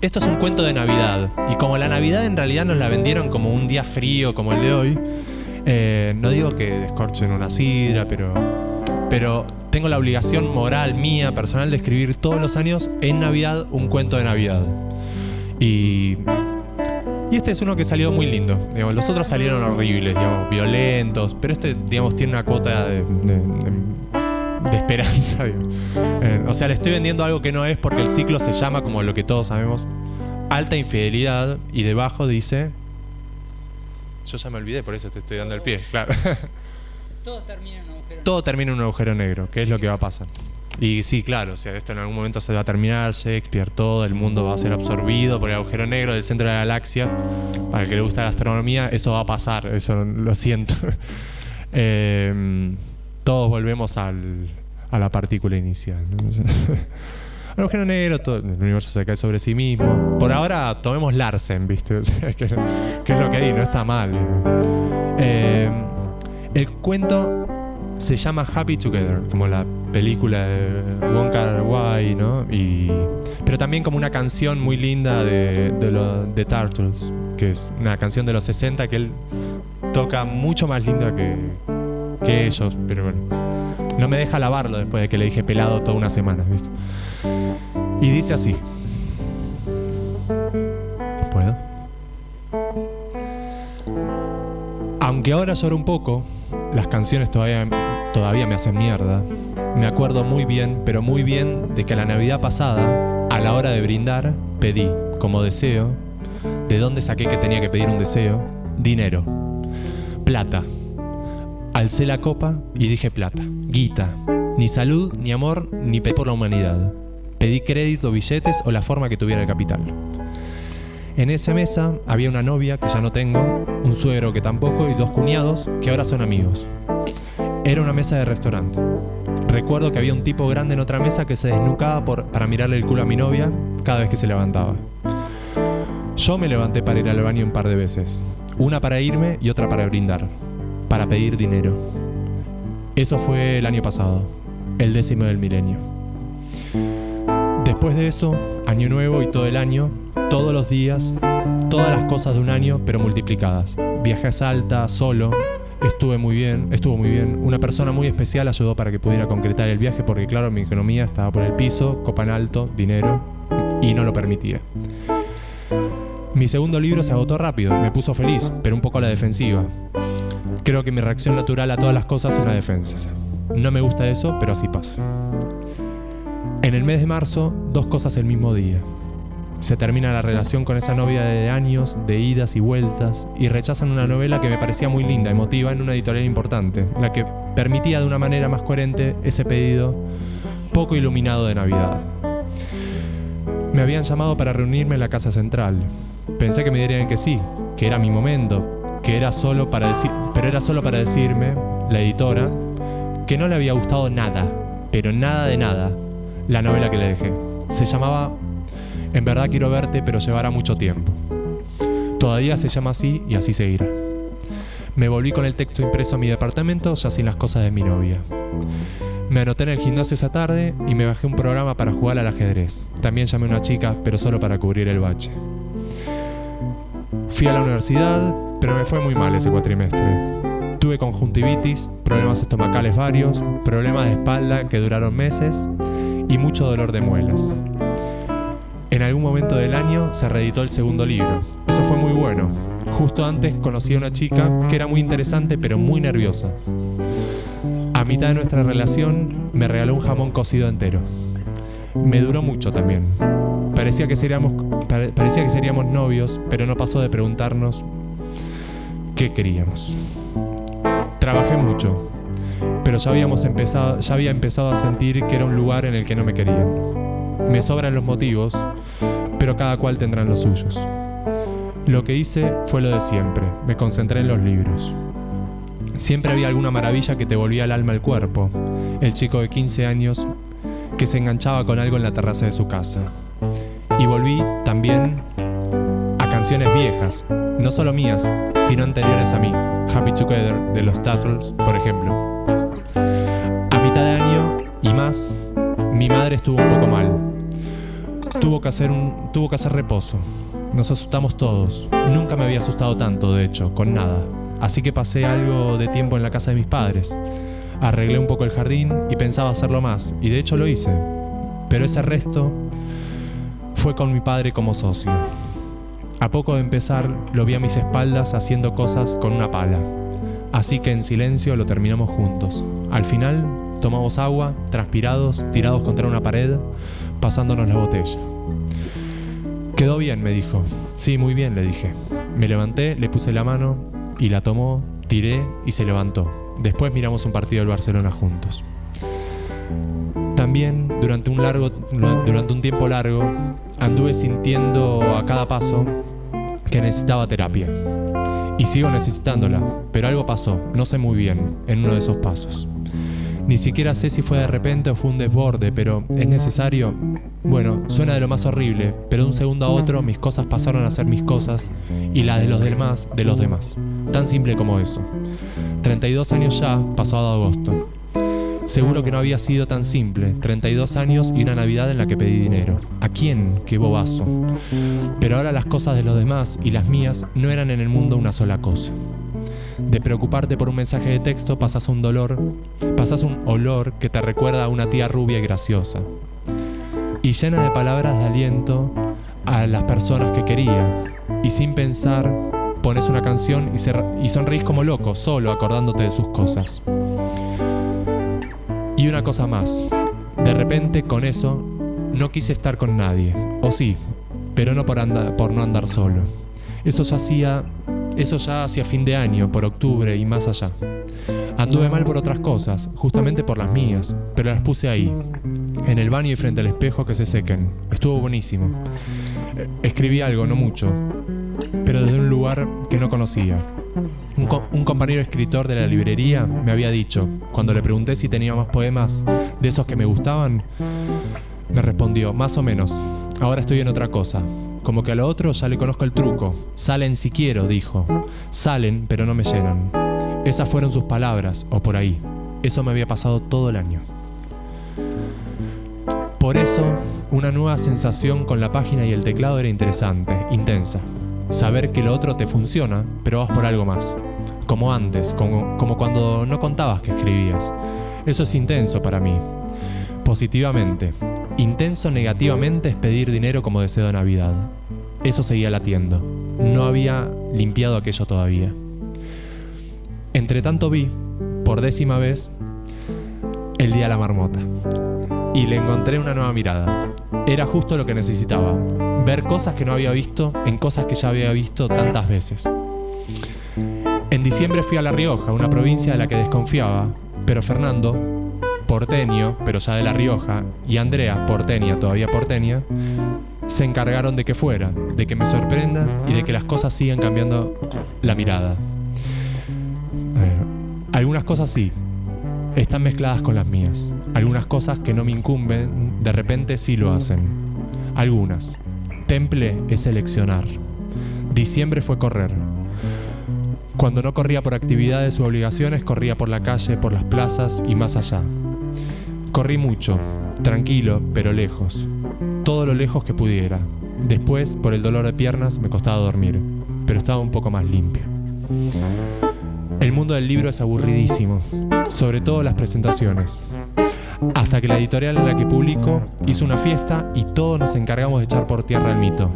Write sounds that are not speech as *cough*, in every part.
esto es un cuento de Navidad. Y como la Navidad en realidad nos la vendieron como un día frío como el de hoy, eh, no digo que descorchen una sidra, pero, pero tengo la obligación moral mía, personal, de escribir todos los años en Navidad un cuento de Navidad. Y, y este es uno que salió muy lindo. Digamos, los otros salieron horribles, digamos, violentos, pero este, digamos, tiene una cuota de, de esperanza. Eh, o sea, le estoy vendiendo algo que no es porque el ciclo se llama, como lo que todos sabemos, alta infidelidad y debajo dice... Yo ya me olvidé, por eso te estoy dando el pie. Claro. *laughs* Todo termina en un agujero. Todo termina en un agujero negro, que es lo que va a pasar. Y sí, claro, o sea, esto en algún momento se va a terminar, Shakespeare, todo, el mundo va a ser absorbido por el agujero negro del centro de la galaxia. Para el que le gusta la astronomía, eso va a pasar, eso lo siento. *laughs* Eh, todos volvemos al, a la partícula inicial. ¿no? El *laughs* agujero negro, todo, el universo se cae sobre sí mismo. Por ahora tomemos Larsen, ¿viste? *laughs* O sea, que, que es lo que hay, no está mal. Eh, el cuento se llama Happy Together, como la película de Wong Kar Wai, ¿no? Y, pero también como una canción muy linda de, de, los de Turtles, que es una canción de los 60 que él toca mucho más linda que, que ellos, pero bueno. No me deja lavarlo después de que le dije pelado toda una semana, ¿viste? Y dice así. ¿Puedo? Aunque ahora lloro un poco, las canciones todavía, todavía me hacen mierda. Me acuerdo muy bien, pero muy bien, de que la Navidad pasada, a la hora de brindar, pedí, como deseo, ¿de dónde saqué que tenía que pedir un deseo? Dinero. Plata. Alcé la copa y dije plata. Guita. Ni salud, ni amor, ni pedí por la humanidad. Pedí crédito, billetes o la forma que tuviera el capital. En esa mesa había una novia que ya no tengo, un suegro que tampoco y dos cuñados que ahora son amigos. Era una mesa de restaurante. Recuerdo que había un tipo grande en otra mesa que se desnucaba para mirarle el culo a mi novia cada vez que se levantaba. Yo me levanté para ir al baño un par de veces. Una para irme y otra para brindar. Para pedir dinero. Eso fue el año pasado. El décimo del milenio. Después de eso, año nuevo y todo el año, todos los días, todas las cosas de un año, pero multiplicadas. Viajé a Salta, solo, estuve muy bien, estuvo muy bien. Una persona muy especial ayudó para que pudiera concretar el viaje porque claro, mi economía estaba por el piso, copa en alto, dinero, y no lo permitía. Mi segundo libro se agotó rápido, me puso feliz, pero un poco a la defensiva. Creo que mi reacción natural a todas las cosas es una defensa. No me gusta eso, pero así pasa. En el mes de marzo, dos cosas el mismo día. Se termina la relación con esa novia de años, de idas y vueltas, y rechazan una novela que me parecía muy linda, emotiva, en una editorial importante, la que permitía de una manera más coherente ese pedido poco iluminado de Navidad. Me habían llamado para reunirme en la casa central. Pensé que me dirían que sí, que era mi momento, que era solo para decir, pero era solo para decirme, la editora, que no le había gustado nada, pero nada de nada, la novela que le dejé. Se llamaba En verdad quiero verte, pero llevará mucho tiempo. Todavía se llama así y así seguirá. Me volví con el texto impreso a mi departamento, ya sin las cosas de mi novia. Me anoté en el gimnasio esa tarde y me bajé un programa para jugar al ajedrez. También llamé a una chica, pero solo para cubrir el bache. Fui a la universidad, pero me fue muy mal ese cuatrimestre. Tuve conjuntivitis, problemas estomacales varios, problemas de espalda que duraron meses y mucho dolor de muelas. En algún momento del año se reeditó el segundo libro. Eso fue muy bueno. Justo antes conocí a una chica que era muy interesante pero muy nerviosa. A mitad de nuestra relación me regaló un jamón cocido entero. Me duró mucho también. Parecía que seríamos, pare- parecía que seríamos novios, pero no pasó de preguntarnos qué queríamos. Trabajé mucho, pero ya habíamos empezado, ya había empezado a sentir que era un lugar en el que no me querían. Me sobran los motivos, pero cada cual tendrá los suyos. Lo que hice fue lo de siempre, me concentré en los libros. Siempre había alguna maravilla que te volvía el alma al cuerpo. El chico de 15 años que se enganchaba con algo en la terraza de su casa. Y volví también a canciones viejas, no solo mías, sino anteriores a mí. Happy Together de los Turtles, por ejemplo. A mitad de año y más, mi madre estuvo un poco mal. tuvo que hacer un tuvo que hacer reposo. Nos asustamos todos. Nunca me había asustado tanto, de hecho, con nada. Así que pasé algo de tiempo en la casa de mis padres. Arreglé un poco el jardín y pensaba hacerlo más, y de hecho lo hice. Pero ese resto fue con mi padre como socio. A poco de empezar, lo vi a mis espaldas haciendo cosas con una pala. Así que en silencio lo terminamos juntos. Al final, tomamos agua, transpirados, tirados contra una pared, pasándonos la botella. Quedó bien, me dijo. Sí, muy bien, le dije. Me levanté, le puse la mano y la tomó, tiré y se levantó. Después miramos un partido del Barcelona juntos. También durante un largo durante un tiempo largo anduve sintiendo a cada paso que necesitaba terapia. Y sigo necesitándola, pero algo pasó, no sé muy bien, en uno de esos pasos. Ni siquiera sé si fue de repente o fue un desborde, pero es necesario. Bueno, suena de lo más horrible, pero de un segundo a otro mis cosas pasaron a ser mis cosas y las de los demás de los demás. Tan simple como eso. 32 años ya, pasado agosto. Seguro que no había sido tan simple. 32 años y una Navidad en la que pedí dinero. ¿A quién? Qué bobazo. Pero ahora las cosas de los demás y las mías no eran en el mundo una sola cosa. De preocuparte por un mensaje de texto pasas un dolor, pasas un olor que te recuerda a una tía rubia y graciosa. Y llena de palabras de aliento a las personas que quería. Y sin pensar, pones una canción y, y sonreís como loco, solo acordándote de sus cosas. Y una cosa más, de repente con eso no quise estar con nadie, o sí, pero no por, no andar solo. Eso ya hacía eso ya hacia fin de año, por octubre y más allá. Anduve mal por otras cosas, justamente por las mías, pero las puse ahí, en el baño y frente al espejo que se sequen. Estuvo buenísimo. Eh, escribí algo, no mucho, pero desde un lugar que no conocía. Un, compañero escritor de la librería me había dicho, cuando le pregunté si tenía más poemas de esos que me gustaban, me respondió, más o menos, ahora estoy en otra cosa. Como que a lo otro ya le conozco el truco. Salen si quiero, dijo. Salen, pero no me llenan. Esas fueron sus palabras, o por ahí. Eso me había pasado todo el año. Por eso, una nueva sensación con la página y el teclado era interesante, intensa. Saber que lo otro te funciona, pero vas por algo más. Como antes, como, cuando no contabas que escribías. Eso es intenso para mí. Positivamente, Intenso negativamente es pedir dinero como deseo de Navidad. Eso seguía latiendo. No había limpiado aquello todavía. Entre tanto vi, por décima vez, el día de la marmota. Y le encontré una nueva mirada. Era justo lo que necesitaba. Ver cosas que no había visto en cosas que ya había visto tantas veces. En diciembre fui a La Rioja, una provincia de la que desconfiaba, pero Fernando, porteño, pero ya de La Rioja, y Andrea, porteña, todavía porteña, se encargaron de que fuera, de que me sorprenda y de que las cosas sigan cambiando la mirada. algunas cosas sí, están mezcladas con las mías. Algunas cosas que no me incumben, de repente sí lo hacen. Algunas. Temple es seleccionar. Diciembre fue correr. Cuando no corría por actividades u obligaciones, corría por la calle, por las plazas y más allá. Corrí mucho, tranquilo, pero lejos. Todo lo lejos que pudiera. Después, por el dolor de piernas, me costaba dormir, pero estaba un poco más limpio. El mundo del libro es aburridísimo, sobre todo las presentaciones. Hasta que la editorial en la que publico hizo una fiesta y todos nos encargamos de echar por tierra el mito.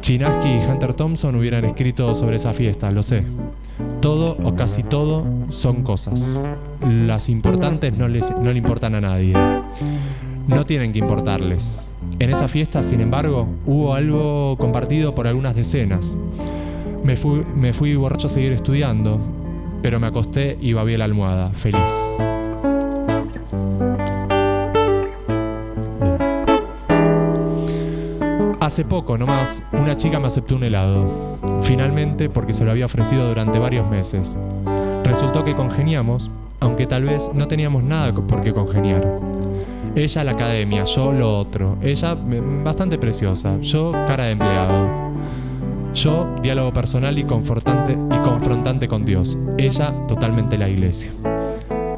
Chinaski y Hunter Thompson hubieran escrito sobre esa fiesta, lo sé. Todo o casi todo son cosas. Las importantes no, les, no le importan a nadie. No tienen que importarles. En esa fiesta, sin embargo, hubo algo compartido por algunas decenas. Me fui, me fui borracho a seguir estudiando, pero me acosté y babé la almohada, feliz. Hace poco nomás, una chica me aceptó un helado. Finalmente, porque se lo había ofrecido durante varios meses. Resultó que congeniamos, aunque tal vez no teníamos nada por qué congeniar. Ella la academia, yo lo otro. Ella bastante preciosa, yo cara de empleado. Yo diálogo personal y, confortante, y confrontante con Dios. Ella totalmente la iglesia.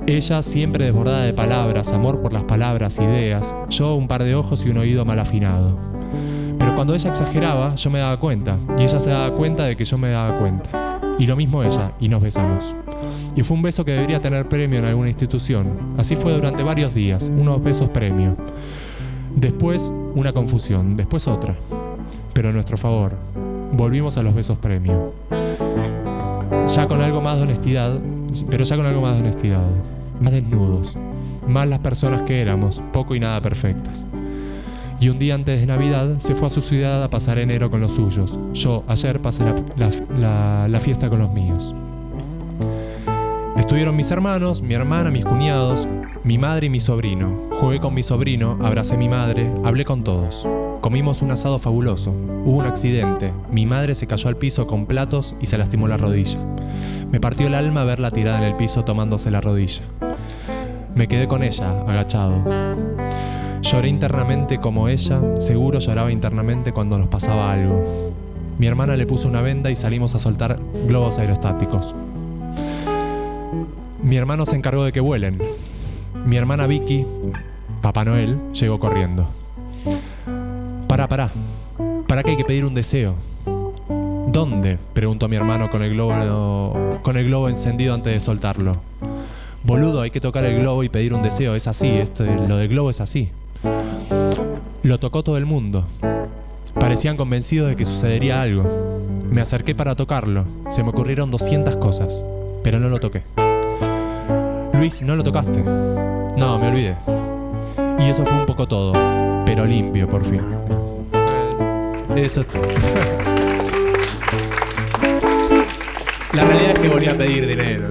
Ella siempre desbordada de palabras, amor por las palabras, ideas, yo un par de ojos y un oído mal afinado. Cuando ella exageraba, yo me daba cuenta, y ella se daba cuenta de que yo me daba cuenta. Y lo mismo ella, y nos besamos. Y fue un beso que debería tener premio en alguna institución. Así fue durante varios días, unos besos premio. Después una confusión, después otra. Pero a nuestro favor, volvimos a los besos premio. Ya con algo más de honestidad, pero ya con algo más de honestidad. Más desnudos, más las personas que éramos, poco y nada perfectas. Y un día antes de Navidad se fue a su ciudad a pasar enero con los suyos. Yo ayer pasé la, la- fiesta con los míos. Estuvieron mis hermanos, mi hermana, mis cuñados, mi madre y mi sobrino. Jugué con mi sobrino, abracé a mi madre, hablé con todos. Comimos un asado fabuloso. Hubo un accidente. Mi madre se cayó al piso con platos y se lastimó la rodilla. Me partió el alma verla tirada en el piso tomándose la rodilla. Me quedé con ella, agachado. Lloré internamente como ella, seguro lloraba internamente cuando nos pasaba algo. Mi hermana le puso una venda y salimos a soltar globos aerostáticos. Mi hermano se encargó de que vuelen. Mi hermana Vicky, Papá Noel, llegó corriendo. Pará, pará. ¿Para qué hay que pedir un deseo? ¿Dónde? preguntó mi hermano con el globo, con el globo encendido antes de soltarlo. Boludo, hay que tocar el globo y pedir un deseo. Es así, esto, lo del globo es así. Lo tocó todo el mundo. Parecían convencidos de que sucedería algo. Me acerqué para tocarlo. Se me ocurrieron 200 cosas, pero no lo toqué. Luis, ¿no lo tocaste? No, me olvidé. Y eso fue un poco todo, pero limpio por fin. Eso. *laughs* La realidad es que volví a pedir dinero.